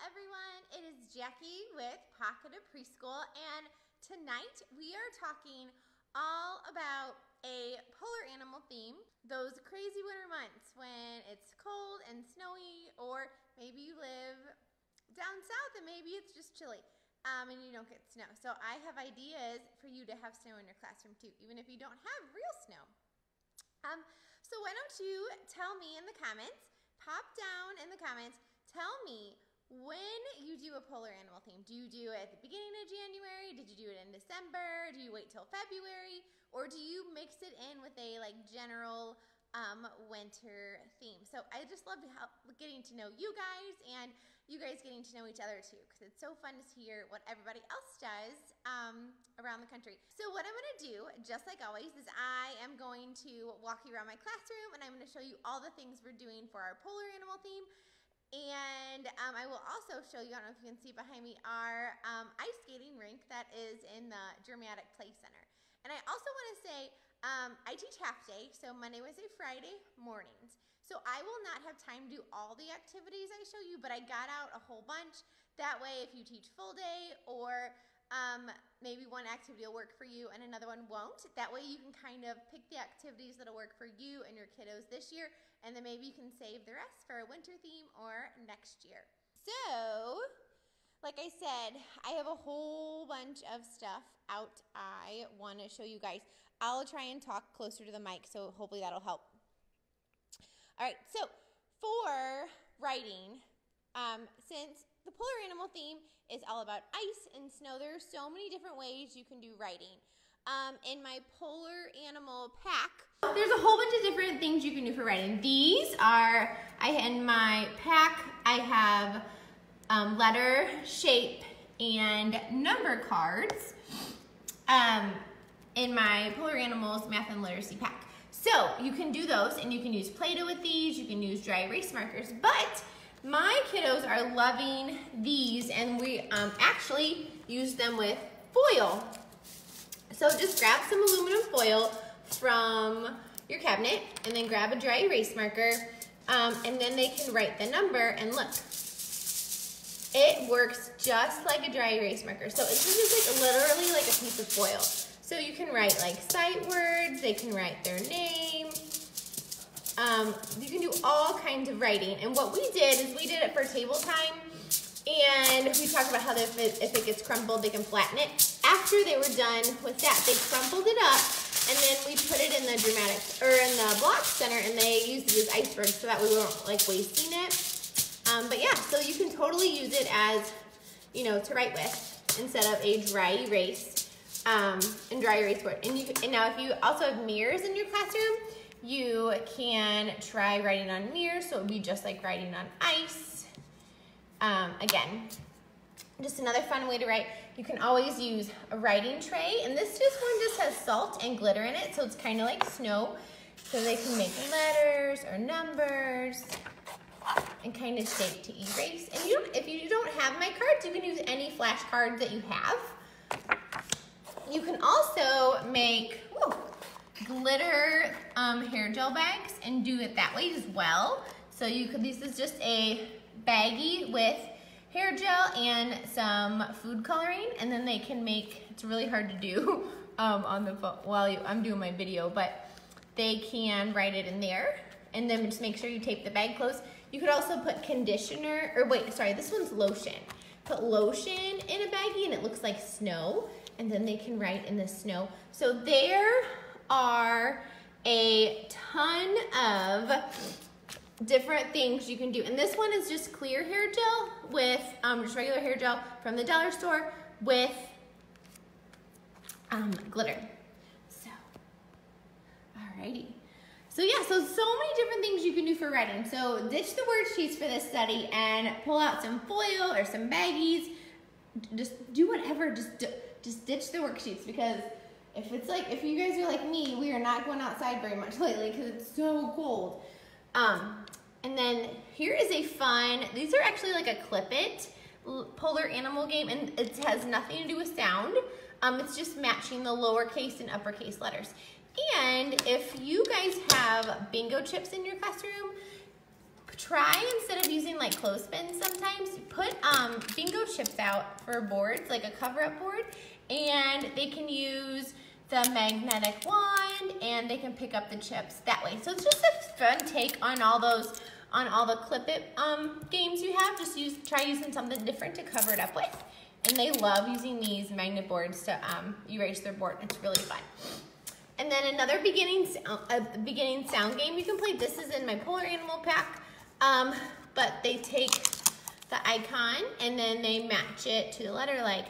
everyone. It is Jackie with Pocket of Preschool, and tonight we are talking all about a polar animal theme. Those crazy winter months when it's cold and snowy, or maybe you live down south and maybe it's just chilly. Um, and you don't get snow. So I have ideas for you to have snow in your classroom too, even if you don't have real snow. Um, so why don't you tell me in the comments, pop down in the comments, tell me when you do a polar animal theme, do you do it at the beginning of January? Did you do it in December? Do you wait till February? Or do you mix it in with a like general um, winter theme? So I just love getting to know you guys and you guys getting to know each other too because it's so fun to hear what everybody else does um, around the country. So what I'm going to do, just like always, is I am going to walk you around my classroom and I'm going to show you all the things we're doing for our polar animal theme. And um, I will also show you, I don't know if you can see behind me, our um, ice skating rink that is in the Dramatic Play Center. And I also want to say, um, I teach half day, so Monday, Wednesday, Friday mornings. So I will not have time to do all the activities I show you, but I got out a whole bunch. That way, if you teach full day or um, maybe one activity will work for you and another one won't. That way you can kind of pick the activities that'll work for you and your kiddos this year, and then maybe you can save the rest for a winter theme or next year. So, like I said, I have a whole bunch of stuff out I want to show you guys. I'll try and talk closer to the mic, so hopefully that'll help. All right, so for writing, um, since the polar animal theme is all about ice and snow. There are so many different ways you can do writing. Um, in my polar animal pack, there's a whole bunch of different things you can do for writing. These are, I in my pack, I have um, letter, shape, and number cards um, in my polar animals math and literacy pack. So you can do those and you can use Play-Doh with these, you can use dry erase markers, but my kiddos are loving these and we um, actually use them with foil. So just grab some aluminum foil from your cabinet and then grab a dry erase marker um, and then they can write the number and look. It works just like a dry erase marker. So it's just like literally like a piece of foil. So you can write like sight words, they can write their name, um, you can do all kinds of writing. And what we did is we did it for table time. And we talked about how if it, if it gets crumbled, they can flatten it. After they were done with that, they crumpled it up and then we put it in the dramatics or in the block center and they used it as icebergs so that we weren't like wasting it. Um, but yeah, so you can totally use it as, you know, to write with instead of a dry erase um, and dry erase board. And, you, and now if you also have mirrors in your classroom, you can try writing on mirrors, so it would be just like writing on ice. Um, again, just another fun way to write. You can always use a writing tray, and this just one just has salt and glitter in it, so it's kind of like snow. So they can make letters or numbers and kind of shape to erase. And you if you don't have my cards, you can use any flashcards that you have. You can also make, whoa, glitter um, hair gel bags and do it that way as well. So you could, this is just a baggie with hair gel and some food coloring and then they can make, it's really hard to do um, on the phone while you, I'm doing my video, but they can write it in there and then just make sure you tape the bag close. You could also put conditioner, or wait, sorry, this one's lotion. Put lotion in a baggie and it looks like snow and then they can write in the snow. So there are a ton of different things you can do. And this one is just clear hair gel with um, just regular hair gel from the dollar store with um, glitter. So, alrighty. So yeah, so so many different things you can do for writing. So ditch the word sheets for this study and pull out some foil or some baggies. Just do whatever, just, just ditch the worksheets because if it's like, if you guys are like me, we are not going outside very much lately because it's so cold. Um, and then here is a fun, these are actually like a clip it polar animal game and it has nothing to do with sound. Um, it's just matching the lowercase and uppercase letters. And if you guys have bingo chips in your classroom, try instead of using like clothespins sometimes, put um, bingo chips out for boards, like a cover-up board, and they can use the magnetic wand and they can pick up the chips that way. So it's just a fun take on all those, on all the clip it um, games you have. Just use, try using something different to cover it up with. And they love using these magnet boards to um, erase their board. It's really fun. And then another beginning, uh, beginning sound game you can play. This is in my Polar Animal pack. Um, but they take the icon and then they match it to the letter like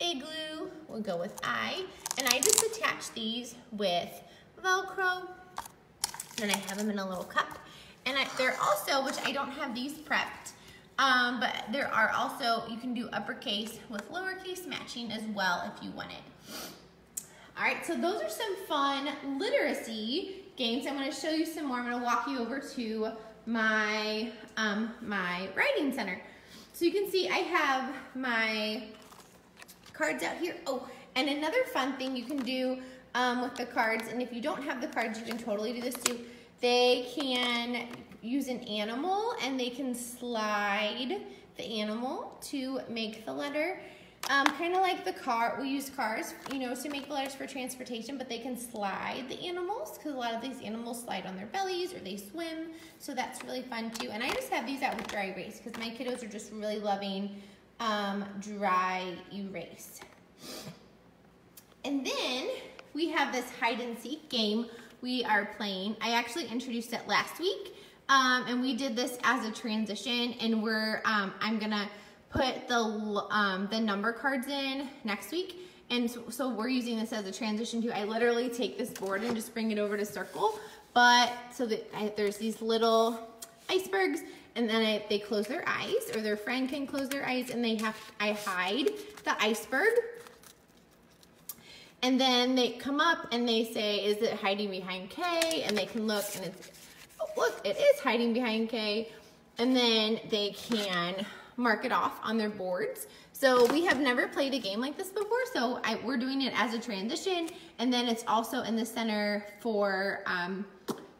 igloo, we'll go with I. And I just attach these with Velcro. And I have them in a little cup. And I, they're also, which I don't have these prepped, um, but there are also, you can do uppercase with lowercase matching as well if you wanted. All right, so those are some fun literacy games. I'm gonna show you some more. I'm gonna walk you over to my, um, my writing center. So you can see I have my cards out here. Oh, and another fun thing you can do um, with the cards, and if you don't have the cards, you can totally do this too. They can use an animal and they can slide the animal to make the letter. Um, kind of like the car, we use cars, you know, to make the letters for transportation, but they can slide the animals because a lot of these animals slide on their bellies or they swim. So that's really fun too. And I just have these out with dry erase because my kiddos are just really loving um, dry erase. And then we have this hide and seek game we are playing. I actually introduced it last week. Um, and we did this as a transition and we're, um, I'm gonna put the, um, the number cards in next week. And so, so, we're using this as a transition too. I literally take this board and just bring it over to circle. But so that I, there's these little icebergs and then I, they close their eyes or their friend can close their eyes and they have, I hide the iceberg and then they come up and they say, is it hiding behind K? And they can look and it's, oh, look, it is hiding behind K. And then they can mark it off on their boards. So we have never played a game like this before, so I, we're doing it as a transition, and then it's also in the center for um,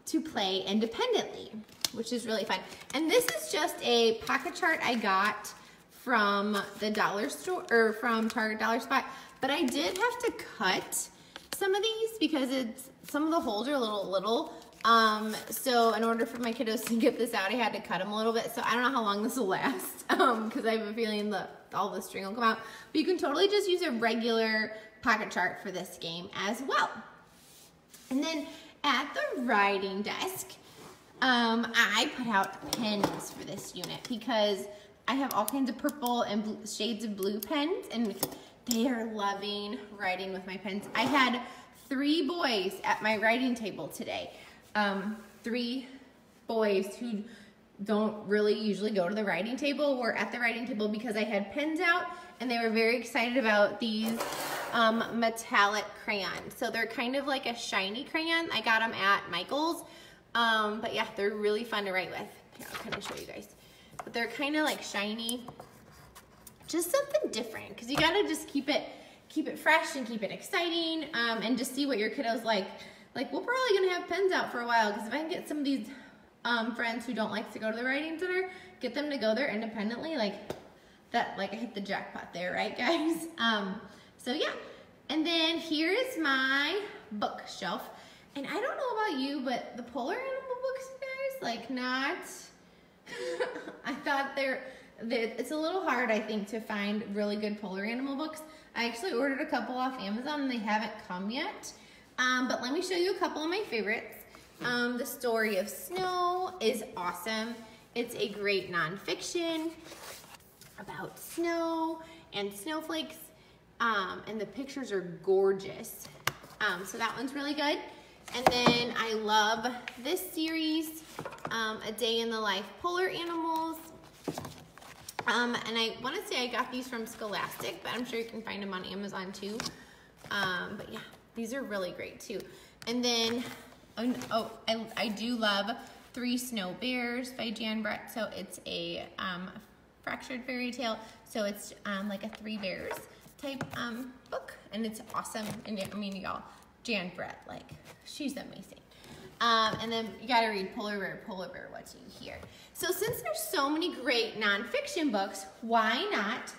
to play independently, which is really fun. And this is just a pocket chart I got from the dollar store, or from Target Dollar Spot. But I did have to cut some of these because it's some of the holes are a little little. Um, so in order for my kiddos to get this out, I had to cut them a little bit. So I don't know how long this will last because um, I have a feeling that all the string will come out. But you can totally just use a regular pocket chart for this game as well. And then at the writing desk, um, I put out pens for this unit because I have all kinds of purple and shades of blue pens and they are loving writing with my pens. I had three boys at my writing table today. Um, three boys who don't really usually go to the writing table were at the writing table because I had pens out and they were very excited about these um, metallic crayons. So they're kind of like a shiny crayon. I got them at Michael's. Um, but yeah, they're really fun to write with. Here, I'll kind of show you guys. But they're kind of like shiny just something different because you got to just keep it keep it fresh and keep it exciting um, and just see what your kiddos like. Like we're probably gonna have pens out for a while because if I can get some of these um, friends who don't like to go to the writing center, get them to go there independently, like that, like I hit the jackpot there, right guys? Um, so yeah, and then here is my bookshelf. And I don't know about you, but the polar animal books, guys, like not, I thought they're, it's a little hard, I think, to find really good polar animal books. I actually ordered a couple off Amazon and they haven't come yet. Um, but let me show you a couple of my favorites. Um, the Story of Snow is awesome. It's a great nonfiction about snow and snowflakes. Um, and the pictures are gorgeous. Um, so that one's really good. And then I love this series, um, A Day in the Life Polar Animals. Um, and I want to say I got these from Scholastic, but I'm sure you can find them on Amazon too. Um, but yeah, these are really great too. And then, oh, I, I do love Three Snow Bears by Jan Brett. So it's a um, fractured fairy tale. So it's um, like a Three Bears type um, book, and it's awesome. And I mean, y'all, Jan Brett, like, she's amazing. Um, and then you gotta read Polar Bear, Polar Bear, What Do You Hear? So since there's so many great nonfiction books, why not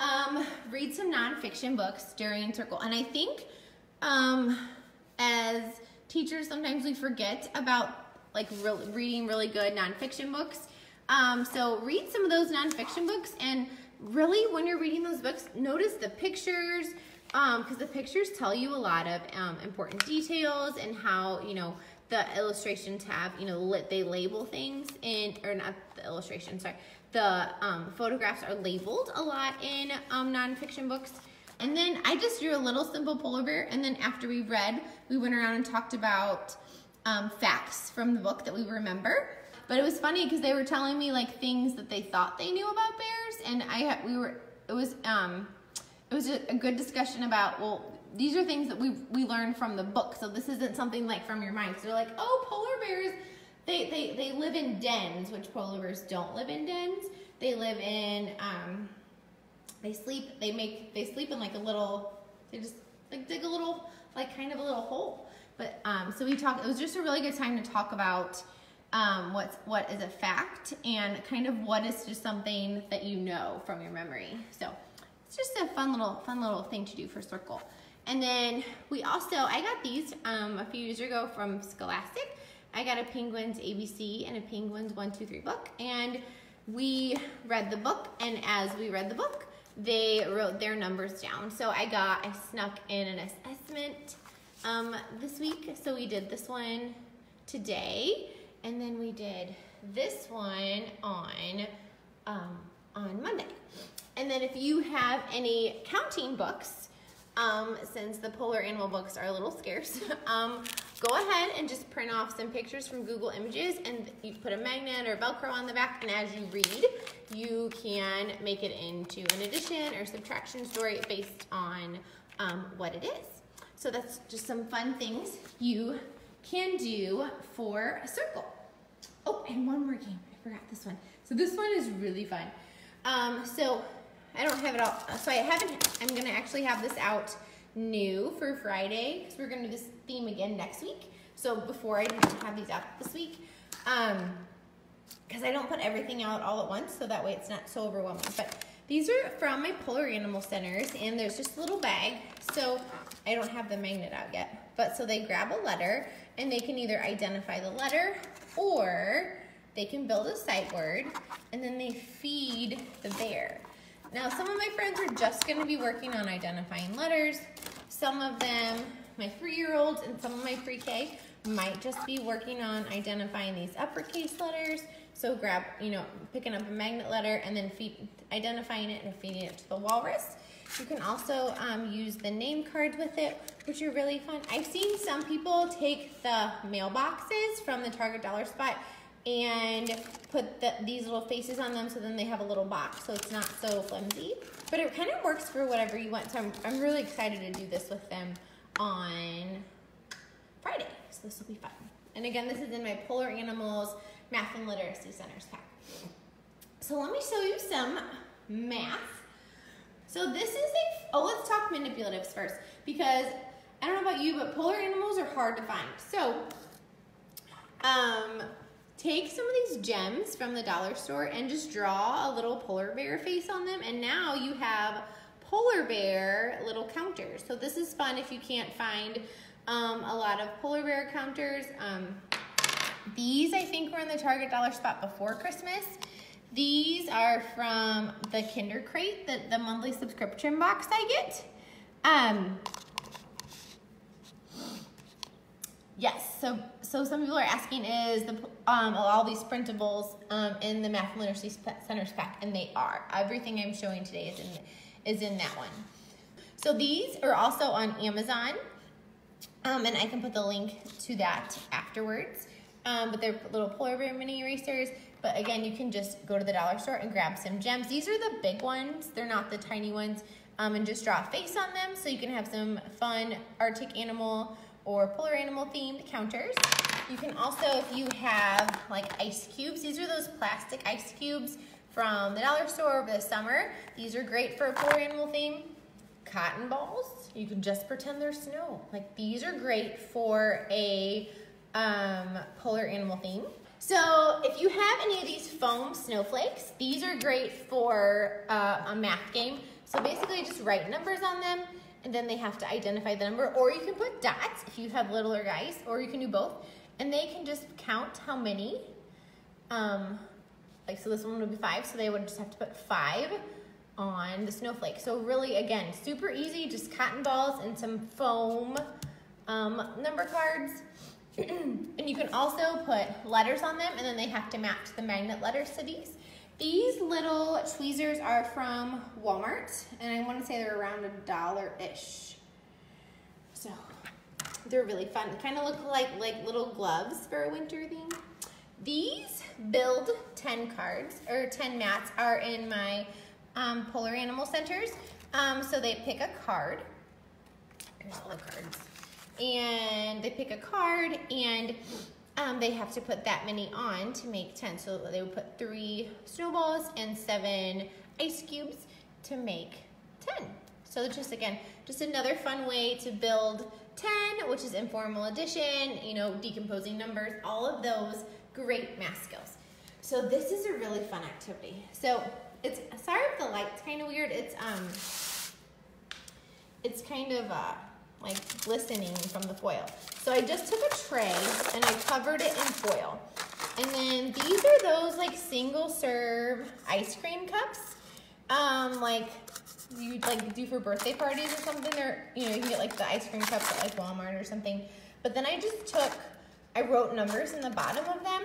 um, read some nonfiction books during Circle? And I think um, as teachers, sometimes we forget about like re reading really good nonfiction books. Um, so read some of those nonfiction books and really when you're reading those books, notice the pictures because um, the pictures tell you a lot of um, important details and how, you know, the illustrations have, you know, they label things in, or not the illustration, sorry, the um, photographs are labeled a lot in um, nonfiction books. And then I just drew a little simple polar bear, and then after we read, we went around and talked about um, facts from the book that we remember. But it was funny because they were telling me like things that they thought they knew about bears, and I we were it was um it was a good discussion about well these are things that we we learned from the book. So this isn't something like from your mind. So they're like, oh, polar bears, they they they live in dens, which polar bears don't live in dens. They live in um, they sleep. They make they sleep in like a little. They just like dig a little like kind of a little hole. But um, so we talked. It was just a really good time to talk about um, what's what is a fact and kind of what is just something that you know from your memory. So it's just a fun little fun little thing to do for circle. And then we also, I got these um, a few years ago from Scholastic. I got a Penguins ABC and a Penguins 1, 2, 3 book. And we read the book, and as we read the book, they wrote their numbers down. So I got, I snuck in an assessment um, this week. So we did this one today, and then we did this one on, um, on Monday. And then if you have any counting books, um, since the polar animal books are a little scarce, um, go ahead and just print off some pictures from Google Images and you put a magnet or Velcro on the back and as you read, you can make it into an addition or subtraction story based on um, what it is. So that's just some fun things you can do for a circle. Oh, and one more game. I forgot this one. So this one is really fun. Um, so I don't have it all. So I haven't, I'm going to actually have this out new for Friday because we're going to do this theme again next week. So before I didn't have these out this week. Um, because I don't put everything out all at once so that way it's not so overwhelming. But these are from my Polar Animal Centers and there's just a little bag. So I don't have the magnet out yet. But so they grab a letter and they can either identify the letter or they can build a sight word and then they feed the bear. Now, some of my friends are just going to be working on identifying letters. Some of them, my three-year-olds and some of my pre-K, might just be working on identifying these uppercase letters. So grab, you know, picking up a magnet letter and then feed, identifying it and feeding it to the walrus. You can also um, use the name cards with it, which are really fun. I've seen some people take the mailboxes from the Target Dollar Spot and put the, these little faces on them so then they have a little box so it's not so flimsy. But it kind of works for whatever you want. So I'm, I'm really excited to do this with them on Friday. So this will be fun. And again, this is in my Polar Animals Math and Literacy Centers pack. So let me show you some math. So this is a, oh, let's talk manipulatives first because I don't know about you, but polar animals are hard to find. So, um, take some of these gems from the dollar store and just draw a little polar bear face on them. And now you have polar bear little counters. So this is fun if you can't find um, a lot of polar bear counters. Um, these I think were in the Target dollar spot before Christmas. These are from the Kinder Crate, the, the monthly subscription box I get. Um, yes, so so some people are asking is the um, all these printables um, in the Math and Literacy Centers pack, and they are. Everything I'm showing today is in is in that one. So these are also on Amazon, um, and I can put the link to that afterwards. Um, but they're little polar bear mini erasers. But again, you can just go to the dollar store and grab some gems. These are the big ones. They're not the tiny ones. Um, and just draw a face on them so you can have some fun Arctic animal or polar animal themed counters. You can also, if you have like ice cubes, these are those plastic ice cubes from the dollar store over the summer. These are great for a polar animal theme. Cotton balls, you can just pretend they're snow. Like these are great for a um, polar animal theme. So if you have any of these foam snowflakes, these are great for uh, a math game. So basically just write numbers on them and then they have to identify the number or you can put dots if you have littler guys or you can do both and they can just count how many um, like so this one would be five so they would just have to put five on the snowflake. So really again super easy just cotton balls and some foam um, number cards. And you can also put letters on them and then they have to match the magnet letter cities these little tweezers are from Walmart, and I want to say they're around a dollar-ish. So they're really fun. They Kind of look like, like little gloves for a winter theme. These build 10 cards, or 10 mats, are in my um, Polar Animal Centers. Um, so they pick a card. Here's all the cards. And they pick a card, and um, they have to put that many on to make 10. So they would put three snowballs and seven ice cubes to make 10. So just again, just another fun way to build 10, which is informal addition, you know, decomposing numbers, all of those great math skills. So this is a really fun activity. So it's, sorry if the light's kind of weird. It's, um, it's kind of, uh, like glistening from the foil. So I just took a tray and I covered it in foil. And then these are those like single serve ice cream cups. Um, like you like do for birthday parties or something, or you know, you can get like the ice cream cups at like Walmart or something. But then I just took, I wrote numbers in the bottom of them.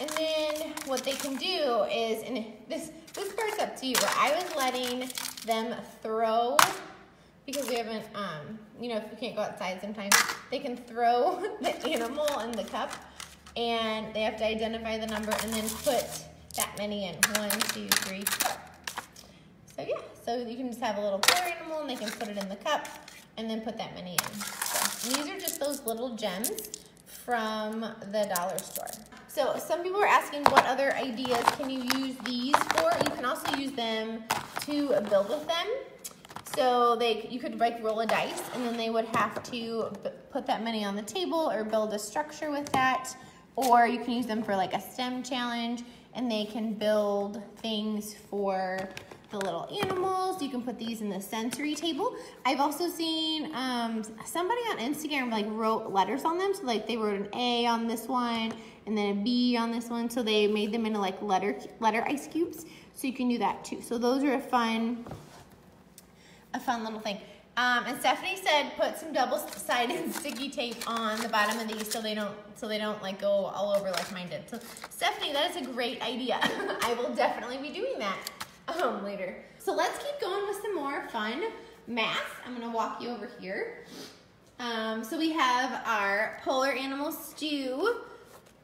And then what they can do is, and this this part's up to you, but I was letting them throw because we haven't, um, you know, if you can't go outside sometimes, they can throw the animal in the cup and they have to identify the number and then put that many in. One, two, three, four. So yeah, so you can just have a little polar animal and they can put it in the cup and then put that many in. So, these are just those little gems from the dollar store. So some people are asking what other ideas can you use these for? You can also use them to build with them. So they, you could like roll a dice and then they would have to put that money on the table or build a structure with that. Or you can use them for like a STEM challenge and they can build things for the little animals. You can put these in the sensory table. I've also seen um, somebody on Instagram like wrote letters on them. So like they wrote an A on this one and then a B on this one. So they made them into like letter, letter ice cubes. So you can do that too. So those are a fun a fun little thing. Um, and Stephanie said put some double-sided sticky tape on the bottom of these so they don't so they don't like go all over like mine did. So Stephanie, that is a great idea. I will definitely be doing that um, later. So let's keep going with some more fun math. I'm gonna walk you over here. Um, so we have our polar animal stew,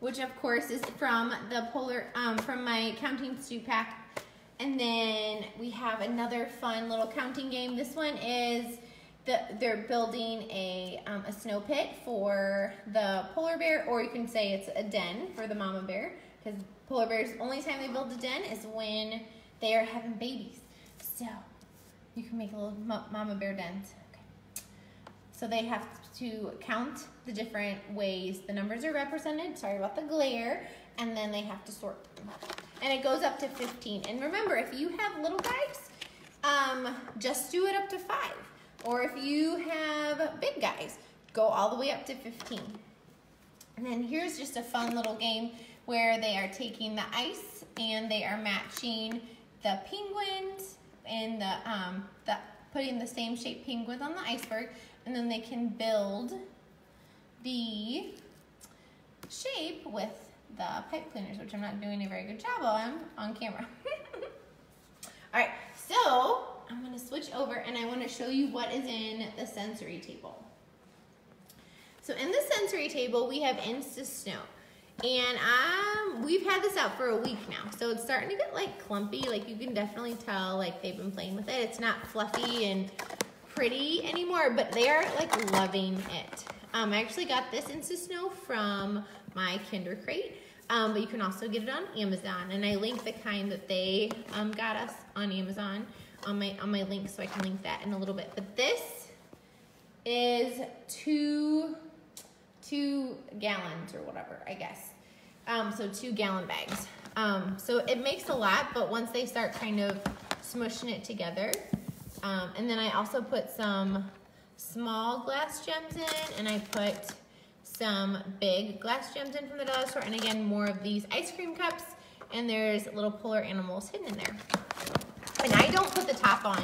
which of course is from the polar um, from my counting stew pack and then we have another fun little counting game. This one is the, they're building a, um, a snow pit for the polar bear, or you can say it's a den for the mama bear, because polar bears, only time they build a den is when they are having babies. So you can make a little mama bear dens. So they have to count the different ways the numbers are represented. Sorry about the glare. And then they have to sort them and it goes up to 15. And remember, if you have little guys, um, just do it up to five. Or if you have big guys, go all the way up to 15. And then here's just a fun little game where they are taking the ice and they are matching the penguins and the, um, the putting the same shaped penguins on the iceberg and then they can build the shape with the pipe cleaners, which I'm not doing a very good job on on camera. All right, so I'm gonna switch over and I wanna show you what is in the sensory table. So in the sensory table, we have Insta-Snow. And um, we've had this out for a week now. So it's starting to get like clumpy. Like you can definitely tell like they've been playing with it. It's not fluffy and pretty anymore, but they are like loving it. Um, I actually got this Insta-Snow from my Kinder Crate. Um, but you can also get it on Amazon, and I link the kind that they um, got us on Amazon on my on my link, so I can link that in a little bit. But this is two two gallons or whatever, I guess. Um, so two gallon bags. Um, so it makes a lot, but once they start kind of smushing it together, um, and then I also put some small glass gems in, and I put some big glass gems in from the dollar store, and again, more of these ice cream cups, and there's little polar animals hidden in there. And I don't put the top on.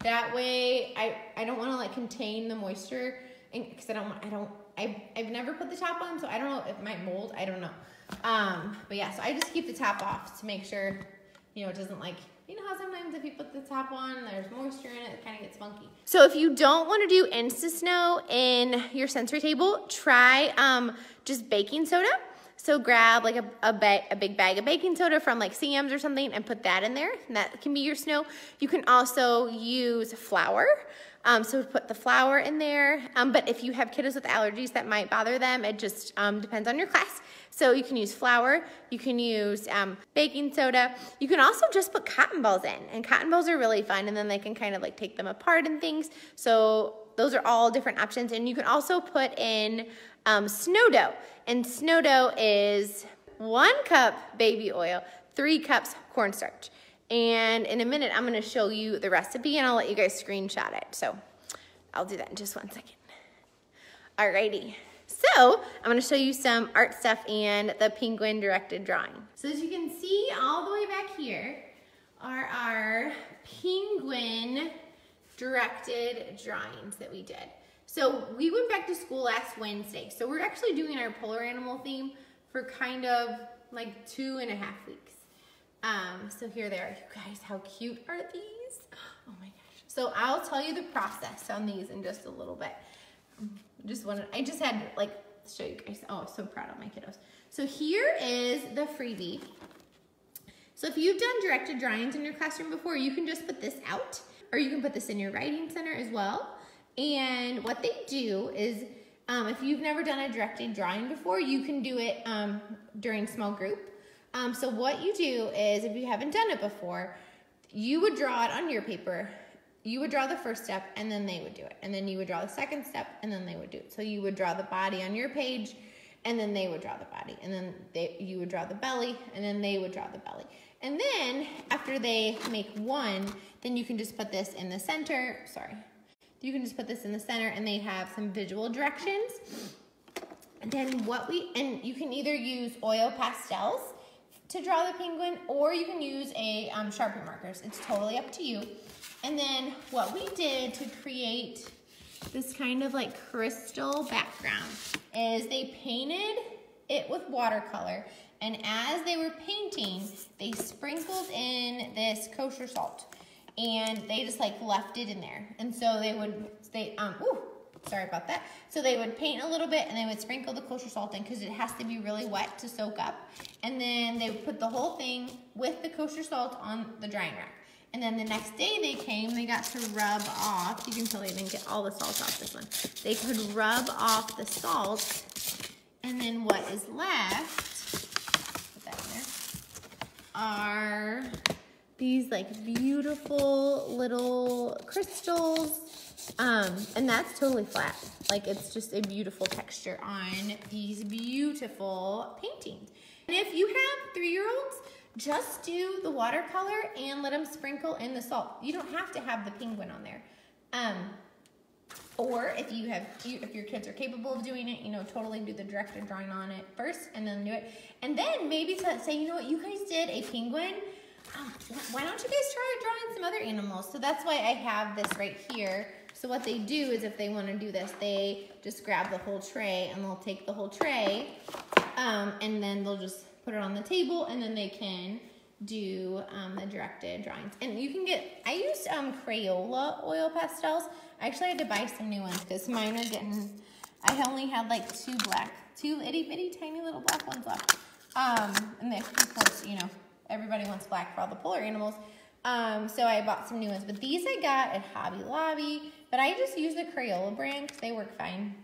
That way, I, I don't want to like contain the moisture, because I don't, want, I don't, I, I've never put the top on, so I don't know it might mold, I don't know. Um, but yeah, so I just keep the top off to make sure, you know, it doesn't like, you know how sometimes if you put the top on, there's moisture in it, it kind of gets funky. So if you don't want to do Insta-Snow in your sensory table, try um, just baking soda. So grab like a, a, ba a big bag of baking soda from like Sam's or something and put that in there. And that can be your snow. You can also use flour. Um, so put the flour in there. Um, but if you have kiddos with allergies that might bother them, it just um, depends on your class. So you can use flour, you can use um, baking soda. You can also just put cotton balls in, and cotton balls are really fun, and then they can kind of like take them apart and things. So those are all different options, and you can also put in um, snow dough, and snow dough is one cup baby oil, three cups cornstarch. And in a minute, I'm gonna show you the recipe and I'll let you guys screenshot it. So I'll do that in just one second. Alrighty. So I'm gonna show you some art stuff and the penguin directed drawing. So as you can see all the way back here are our penguin directed drawings that we did. So we went back to school last Wednesday. So we're actually doing our polar animal theme for kind of like two and a half weeks. Um, so here they are. You guys, how cute are these? Oh my gosh. So I'll tell you the process on these in just a little bit. Just wanted, I just had like show you guys. Oh, so proud of my kiddos. So here is the freebie. So if you've done directed drawings in your classroom before, you can just put this out or you can put this in your writing center as well. And what they do is, um, if you've never done a directed drawing before, you can do it um, during small group. Um, so what you do is, if you haven't done it before, you would draw it on your paper you would draw the first step and then they would do it. And then you would draw the second step and then they would do it. So you would draw the body on your page and then they would draw the body. And then they, you would draw the belly and then they would draw the belly. And then after they make one, then you can just put this in the center. Sorry. You can just put this in the center and they have some visual directions. And then what we, and you can either use oil pastels to draw the penguin or you can use a um, Sharpie markers. It's totally up to you. And then what we did to create this kind of like crystal background is they painted it with watercolor. And as they were painting, they sprinkled in this kosher salt. And they just like left it in there. And so they would, they, um, ooh, sorry about that. So they would paint a little bit and they would sprinkle the kosher salt in because it has to be really wet to soak up. And then they would put the whole thing with the kosher salt on the drying rack. And then the next day they came, they got to rub off, you can tell they didn't get all the salt off this one. They could rub off the salt, and then what is left, put that in there, are these like beautiful little crystals. Um, and that's totally flat. Like it's just a beautiful texture on these beautiful paintings. And if you have three-year-olds, just do the watercolor and let them sprinkle in the salt. You don't have to have the penguin on there. Um, or if you have, if your kids are capable of doing it, you know, totally do the directed drawing on it first and then do it. And then maybe say, you know what, you guys did a penguin. Um, why don't you guys try drawing some other animals? So that's why I have this right here. So what they do is if they want to do this, they just grab the whole tray and they'll take the whole tray um, and then they'll just put it on the table, and then they can do um, the directed drawings. And you can get, I used um, Crayola oil pastels. I actually had to buy some new ones because mine are getting, I only had like two black, two itty bitty tiny little black ones left. Um, and they, of course, you know, everybody wants black for all the polar animals. Um, so I bought some new ones, but these I got at Hobby Lobby, but I just use the Crayola brand because they work fine.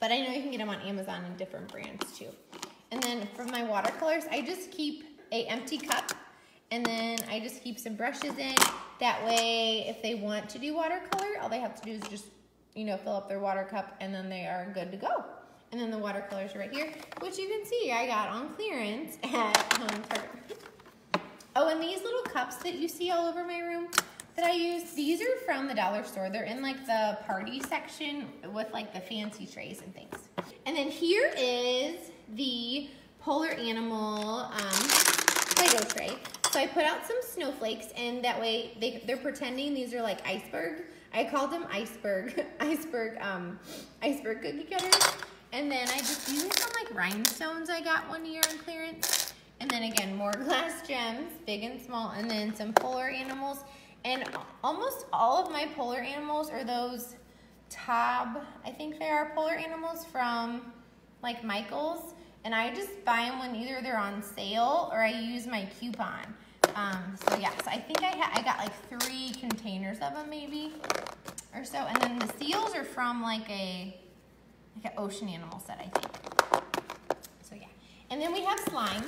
But I know you can get them on Amazon in different brands too. And then for my watercolors, I just keep a empty cup and then I just keep some brushes in. That way, if they want to do watercolor, all they have to do is just, you know, fill up their water cup and then they are good to go. And then the watercolors are right here, which you can see I got on clearance at Home Target. Oh, and these little cups that you see all over my room that I use, these are from the dollar store. They're in like the party section with like the fancy trays and things. And then here is the polar animal um, Play-Doh tray. So I put out some snowflakes and that way they, they're pretending these are like iceberg. I called them iceberg, iceberg, um, iceberg cookie cutters. And then I just used some like rhinestones I got one year on clearance. And then again, more glass gems, big and small, and then some polar animals. And almost all of my polar animals are those Tob, I think they are polar animals from like Michael's. And I just buy them when either they're on sale or I use my coupon. Um, so yeah, so I think I, I got like three containers of them maybe or so. And then the seals are from like a, like an ocean animal set, I think. So yeah. And then we have slime.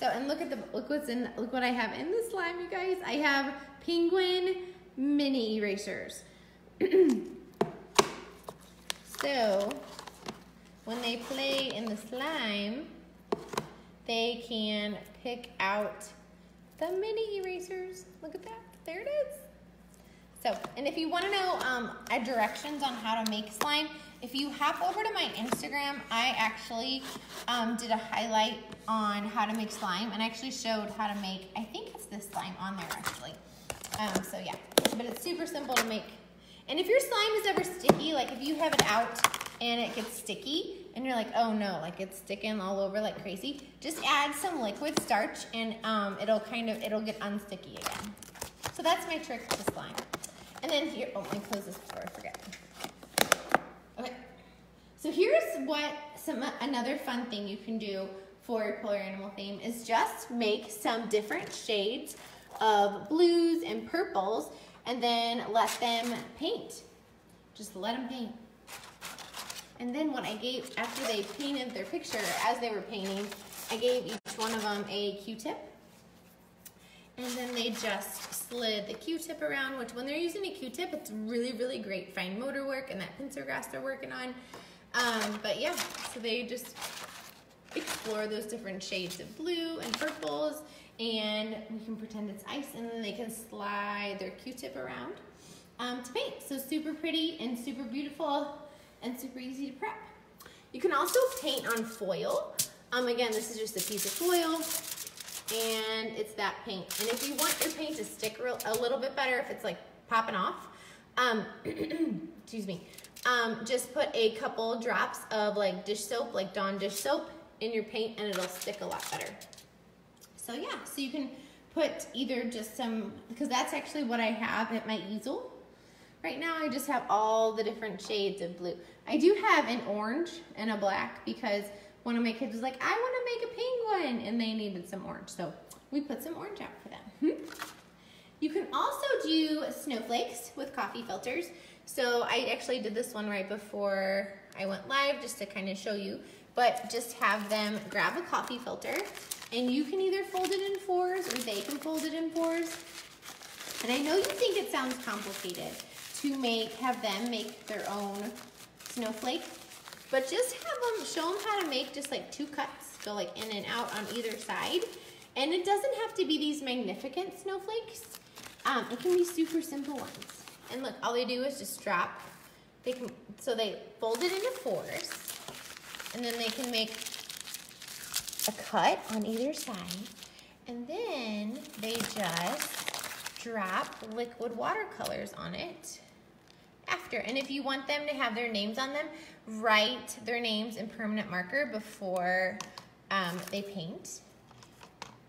So, and look at the, look what's in, look what I have in the slime, you guys. I have penguin mini erasers. so, when they play in the slime, they can pick out the mini erasers. Look at that, there it is. So, and if you wanna know um, directions on how to make slime, if you hop over to my Instagram, I actually um, did a highlight on how to make slime and actually showed how to make, I think it's this slime on there actually. Um, so yeah, but it's super simple to make. And if your slime is ever sticky, like if you have it out and it gets sticky and you're like, oh no, like it's sticking all over like crazy, just add some liquid starch and um, it'll kind of, it'll get unsticky again. So that's my trick to slime. And then here, oh, let me close this before I forget. So here's what some another fun thing you can do for your polar animal theme is just make some different shades of blues and purples and then let them paint. Just let them paint. And then what I gave, after they painted their picture, as they were painting, I gave each one of them a Q-tip. And then they just slid the Q-tip around, which when they're using a Q-tip, it's really, really great fine motor work and that pincer grasp they're working on. Um, but yeah, so they just explore those different shades of blue and purples and we can pretend it's ice and then they can slide their Q-tip around um, to paint. So super pretty and super beautiful and super easy to prep. You can also paint on foil. Um, again, this is just a piece of foil and it's that paint. And if you want your paint to stick real, a little bit better if it's like popping off, um, excuse me, um, just put a couple drops of like dish soap, like Dawn dish soap in your paint and it'll stick a lot better. So yeah, so you can put either just some, because that's actually what I have at my easel. Right now I just have all the different shades of blue. I do have an orange and a black because one of my kids was like, I want to make a penguin, and they needed some orange. So we put some orange out for them. You can also do snowflakes with coffee filters. So I actually did this one right before I went live just to kind of show you, but just have them grab a coffee filter and you can either fold it in fours or they can fold it in fours. And I know you think it sounds complicated to make, have them make their own snowflake, but just have them, show them how to make just like two cuts, go like in and out on either side. And it doesn't have to be these magnificent snowflakes. Um, it can be super simple ones. And look, all they do is just drop, they can, so they fold it into fours, and then they can make a cut on either side, and then they just drop liquid watercolors on it after. And if you want them to have their names on them, write their names in permanent marker before um, they paint.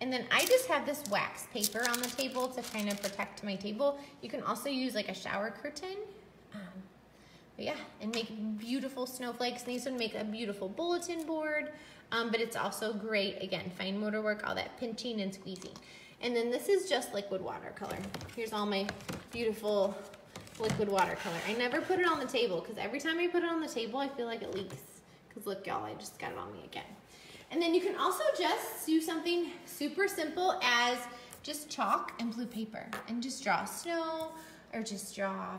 And then I just have this wax paper on the table to kind of protect my table. You can also use like a shower curtain. Um, but yeah, and make beautiful snowflakes. These would make a beautiful bulletin board, um, but it's also great, again, fine motor work, all that pinching and squeezing. And then this is just liquid watercolor. Here's all my beautiful liquid watercolor. I never put it on the table because every time I put it on the table, I feel like it leaks. Because look, y'all, I just got it on me again. And then you can also just do something super simple as just chalk and blue paper and just draw snow or just draw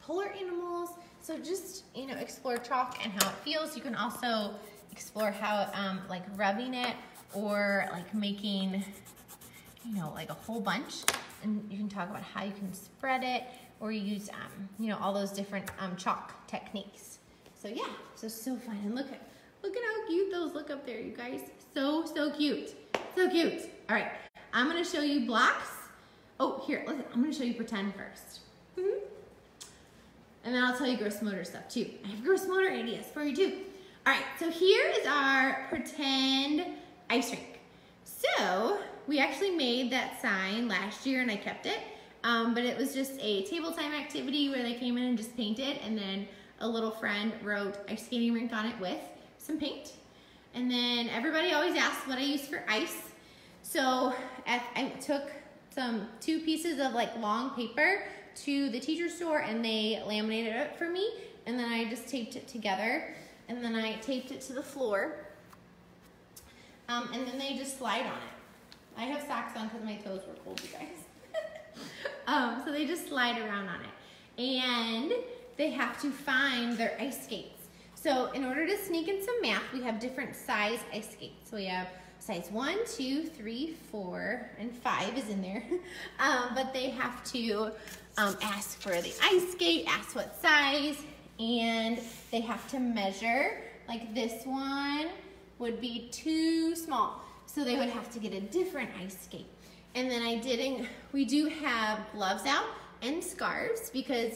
polar animals. so just, you know, explore chalk and how it feels. You can also explore how, um, like rubbing it or like making, you know, like a whole bunch. And you can talk about how you can spread it or use, um, you know, all those different um, chalk techniques. So yeah, so so fun. And look at, look at how cute those look up there, you guys. So, so cute. So cute. All right, I'm gonna show you blocks. Oh, here, listen, I'm gonna show you pretend first. Mm -hmm. And then I'll tell you gross motor stuff too. I have gross motor ideas for you too. All right, so here is our pretend ice rink. So we actually made that sign last year and I kept it. Um, but it was just a table time activity where they came in and just painted and then a little friend wrote ice skating rink on it with some paint. And then everybody always asks what I use for ice. So I took some two pieces of like long paper to the teacher store and they laminated it for me. And then I just taped it together and then I taped it to the floor. Um, and then they just slide on it. I have socks on because my toes were cold, you guys. um, so they just slide around on it. And they have to find their ice skates. So in order to sneak in some math, we have different size ice skates. So we have size one, two, three, four, and five is in there. um, but they have to um, ask for the ice skate, ask what size, and they have to measure. Like this one would be too small. So they would have to get a different ice skate. And then I didn't, we do have gloves out and scarves because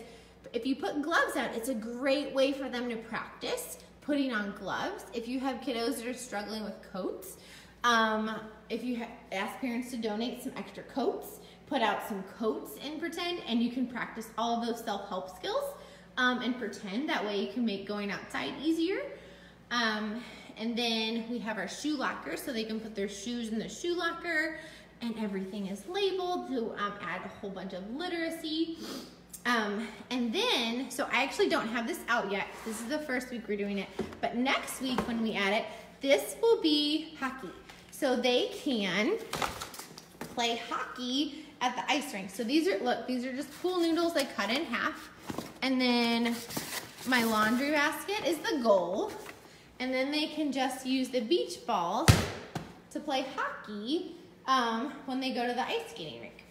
if you put gloves out, it's a great way for them to practice putting on gloves. If you have kiddos that are struggling with coats, um, if you ask parents to donate some extra coats, put out some coats and pretend, and you can practice all of those self-help skills um, and pretend. That way you can make going outside easier. Um, and then we have our shoe locker, so they can put their shoes in the shoe locker, and everything is labeled to um, add a whole bunch of literacy. Um, and then, so I actually don't have this out yet. This is the first week we're doing it. But next week when we add it, this will be hockey. So they can play hockey at the ice rink. So these are, look, these are just pool noodles I cut in half. And then my laundry basket is the goal. And then they can just use the beach balls to play hockey um, when they go to the ice skating rink.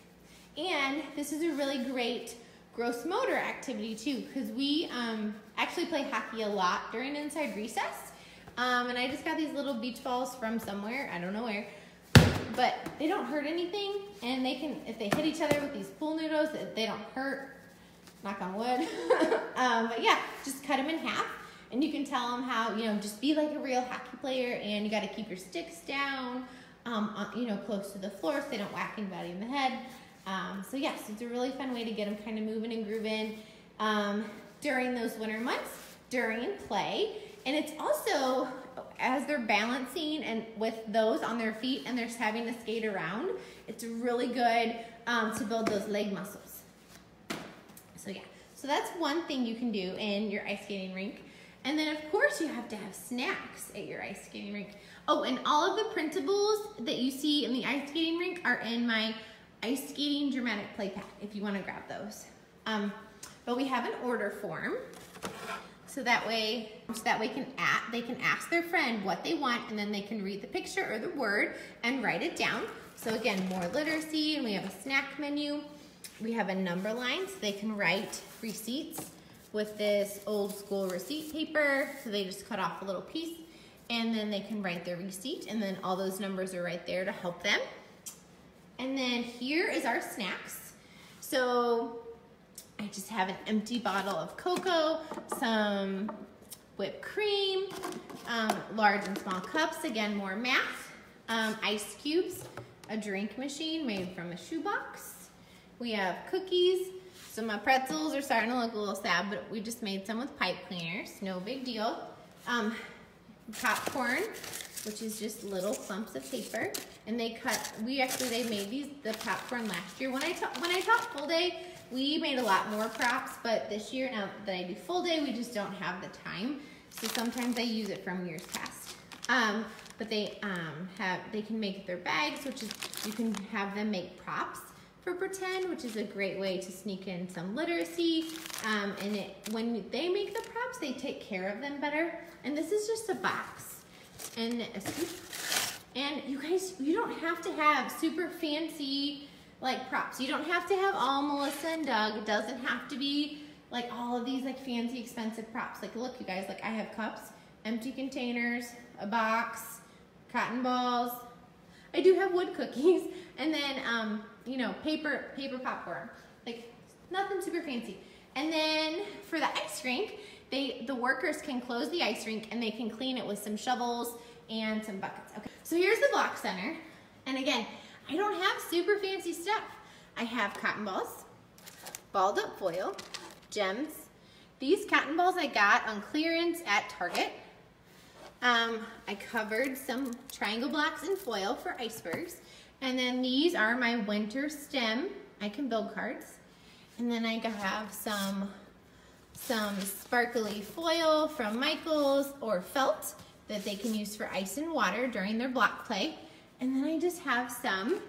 And this is a really great gross motor activity too, because we um, actually play hockey a lot during inside recess. Um, and I just got these little beach balls from somewhere, I don't know where, but they don't hurt anything. And they can, if they hit each other with these pool noodles, they don't hurt, knock on wood. um, but yeah, just cut them in half. And you can tell them how, you know, just be like a real hockey player and you got to keep your sticks down, um, you know, close to the floor so they don't whack anybody in the head. Um, so yes, it's a really fun way to get them kind of moving and grooving um, during those winter months, during play. And it's also, as they're balancing and with those on their feet and they're having to skate around, it's really good um, to build those leg muscles. So yeah, so that's one thing you can do in your ice skating rink. And then of course you have to have snacks at your ice skating rink. Oh, and all of the printables that you see in the ice skating rink are in my ice skating dramatic play pack if you want to grab those. Um, but we have an order form. So that way, so that way can at, they can ask their friend what they want and then they can read the picture or the word and write it down. So again, more literacy and we have a snack menu. We have a number line so they can write receipts with this old school receipt paper. So they just cut off a little piece and then they can write their receipt and then all those numbers are right there to help them. And then here is our snacks. So I just have an empty bottle of cocoa, some whipped cream, um, large and small cups, again, more math, um, ice cubes, a drink machine made from a shoebox. We have cookies. So my pretzels are starting to look a little sad, but we just made some with pipe cleaners, no big deal. Um, popcorn, which is just little clumps of paper. And they cut, we actually, they made these, the popcorn last year. When I taught, when I taught full day, we made a lot more props, but this year, now that I do full day, we just don't have the time. So sometimes I use it from years past. Um, but they um, have, they can make their bags, which is, you can have them make props. for pretend, which is a great way to sneak in some literacy. Um, and it, when they make the props, they take care of them better. And this is just a box and scoop. And you guys, you don't have to have super fancy like props. You don't have to have all Melissa and Doug. It doesn't have to be like all of these like fancy expensive props. Like look you guys, like I have cups, empty containers, a box, cotton balls. I do have wood cookies and then um, you know, paper paper popcorn. Like nothing super fancy. And then for the ice rink, they the workers can close the ice rink and they can clean it with some shovels and some buckets. Okay. So here's the block center. And again, I don't have super fancy stuff. I have cotton balls, balled up foil, gems. These cotton balls I got on clearance at Target. Um, I covered some triangle blocks in foil for icebergs. And then these are my winter stem. I can build cards. And then I have some, some sparkly foil from Michaels or felt that they can use for ice and water during their block play. And then I just have some,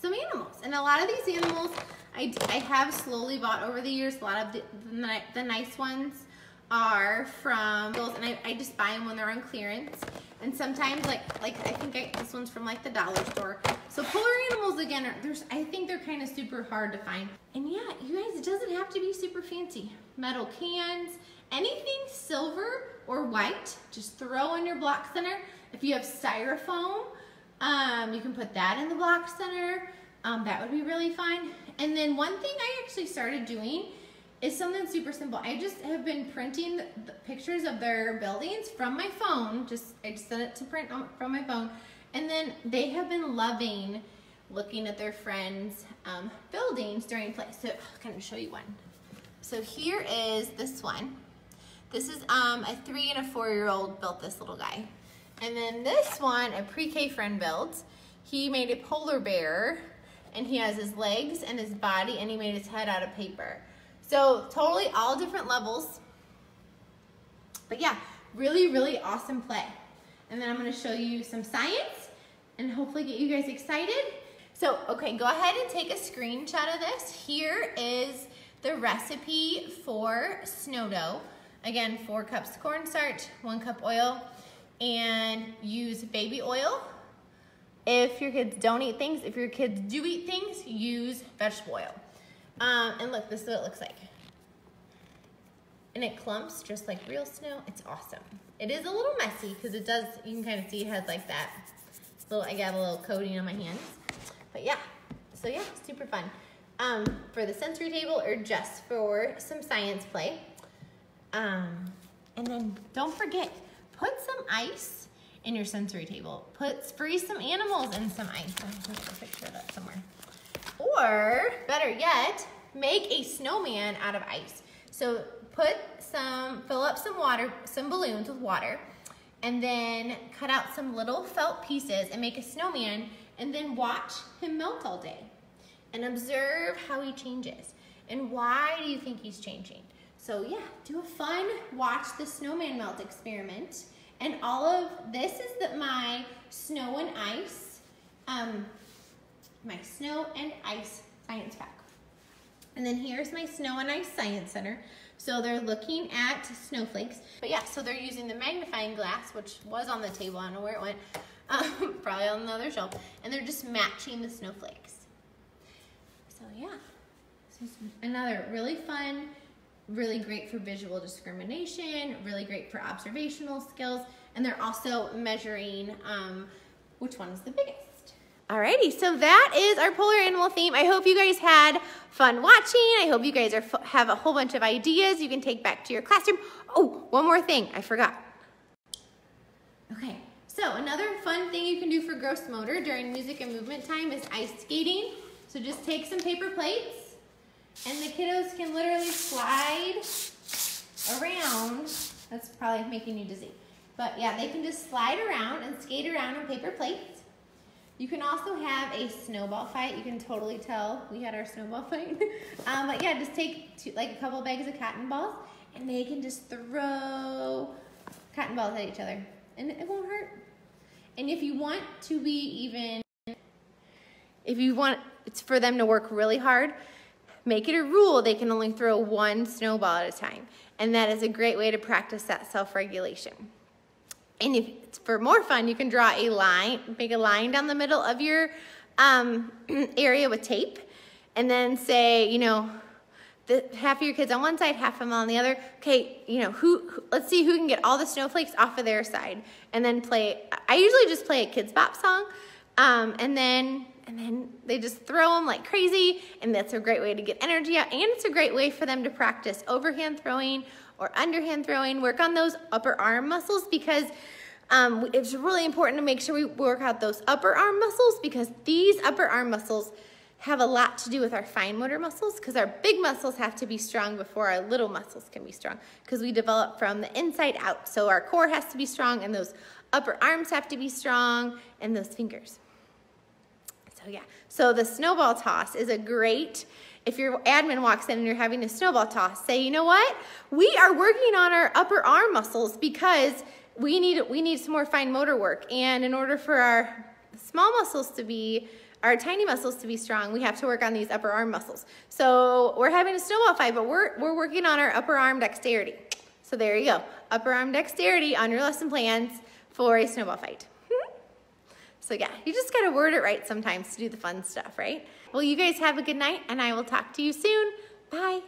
some animals. And a lot of these animals I, I have slowly bought over the years. A lot of the, the, the nice ones are from those, and I, I just buy them when they're on clearance. And sometimes, like, like I think I, this one's from like the dollar store. So polar animals again, are, there's I think they're kind of super hard to find. And yeah, you guys, it doesn't have to be super fancy. Metal cans, anything silver or white, just throw in your block center. If you have styrofoam, um, you can put that in the block center. Um, that would be really fun. And then one thing I actually started doing is something super simple. I just have been printing the pictures of their buildings from my phone. Just I just sent it to print from my phone. And then they have been loving looking at their friends' um, buildings during play. So I'll kind of show you one. So here is this one. This is um, a three and a four-year-old built this little guy. And then this one, a pre-K friend built. He made a polar bear and he has his legs and his body and he made his head out of paper. So totally all different levels. But yeah, really, really awesome play. And then I'm gonna show you some science and hopefully get you guys excited. So, okay, go ahead and take a screenshot of this. Here is the recipe for snow dough. Again, four cups cornstarch, one cup oil, and use baby oil if your kids don't eat things, if your kids do eat things, use vegetable oil. Um, and look, this is what it looks like. And it clumps just like real snow. It's awesome. It is a little messy because it does, you can kind of see it has like that little, I got a little coating on my hands. But yeah, so yeah, super fun. Um, for the sensory table or just for some science play. Um, and then don't forget, put some ice in your sensory table. Put freeze some animals in some ice. I'll a picture of that somewhere. Or better yet, make a snowman out of ice. So put some, fill up some water, some balloons with water, and then cut out some little felt pieces and make a snowman, and then watch him melt all day. And observe how he changes. And why do you think he's changing? So yeah, do a fun watch the snowman melt experiment. And all of this is the, my snow and ice, um, my snow and ice science pack. And then here's my snow and ice science center. So they're looking at snowflakes. But yeah, so they're using the magnifying glass, which was on the table, I don't know where it went, um, probably on another shelf. And they're just matching the snowflakes. So yeah, so another really fun really great for visual discrimination, really great for observational skills, and they're also measuring um, which one is the biggest. Alrighty, so that is our polar animal theme. I hope you guys had fun watching. I hope you guys are have a whole bunch of ideas you can take back to your classroom. Oh, one more thing, I forgot. Okay, so another fun thing you can do for gross motor during music and movement time is ice skating. So just take some paper plates and the kiddos can literally slide around. That's probably making you dizzy. But yeah, they can just slide around and skate around on paper plates. You can also have a snowball fight. You can totally tell we had our snowball fight. um, but yeah, just take two, like a couple bags of cotton balls and they can just throw cotton balls at each other and it won't hurt. And if you want to be even, if you want it's for them to work really hard. Make it a rule they can only throw one snowball at a time. And that is a great way to practice that self-regulation. And if for more fun, you can draw a line, make a line down the middle of your um, area with tape, and then say, you know, the, half of your kids on one side, half of them on the other. Okay, you know, who, who, let's see who can get all the snowflakes off of their side. And then play, I usually just play a Kidz Bop song. Um, and then, and then they just throw them like crazy. And that's a great way to get energy out. And it's a great way for them to practice overhand throwing or underhand throwing. Work on those upper arm muscles because um, it's really important to make sure we work out those upper arm muscles because these upper arm muscles have a lot to do with our fine motor muscles because our big muscles have to be strong before our little muscles can be strong because we develop from the inside out. So our core has to be strong and those upper arms have to be strong and those fingers. So yeah, so the snowball toss is a great, if your admin walks in and you're having a snowball toss, say, you know what? We are working on our upper arm muscles because we need, we need some more fine motor work. And in order for our small muscles to be our tiny muscles to be strong, we have to work on these upper arm muscles. So we're having a snowball fight, but we're, we're working on our upper arm dexterity. So there you go, upper arm dexterity on your lesson plans for a snowball fight. So yeah, you just gotta word it right sometimes to do the fun stuff, right? Well, you guys have a good night, and I will talk to you soon. Bye.